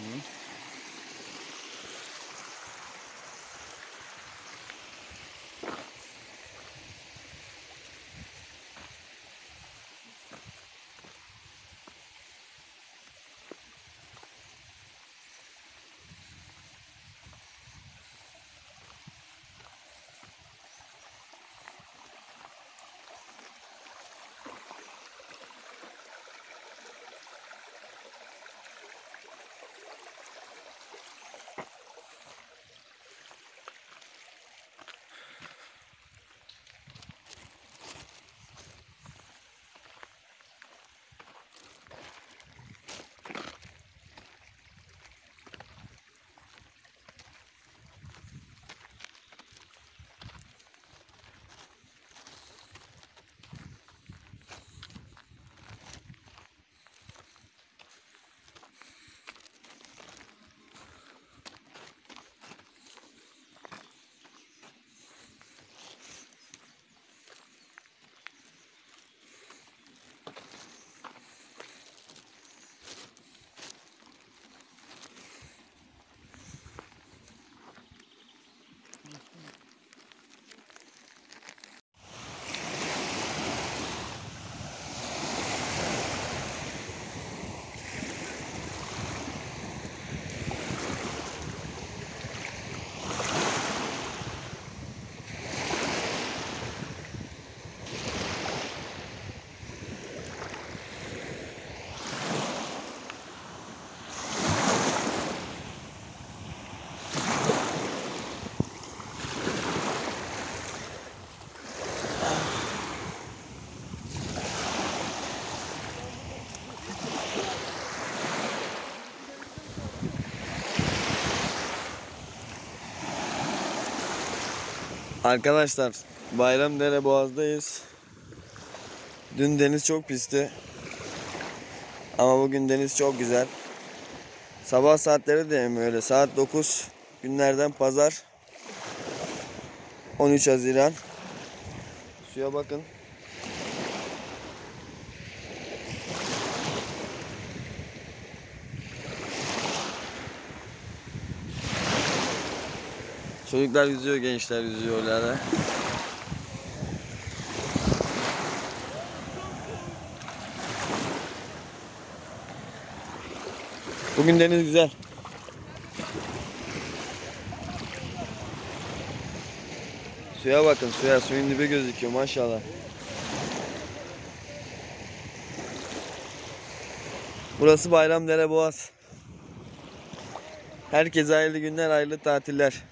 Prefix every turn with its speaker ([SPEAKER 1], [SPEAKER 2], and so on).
[SPEAKER 1] Mm-hmm. Arkadaşlar Bayramdere Boğaz'dayız. Dün deniz çok pisti. Ama bugün deniz çok güzel. Sabah saatleri de mi öyle? Saat 9 günlerden pazar. 13 Haziran. Suya bakın. Çocuklar yüzüyor, gençler yüzüyor öyle. Bugün deniz güzel. Suya bakın suya suyun dibi gözüküyor maşallah. Burası Bayramdere Boğaz. Herkese hayırlı günler, hayırlı tatiller.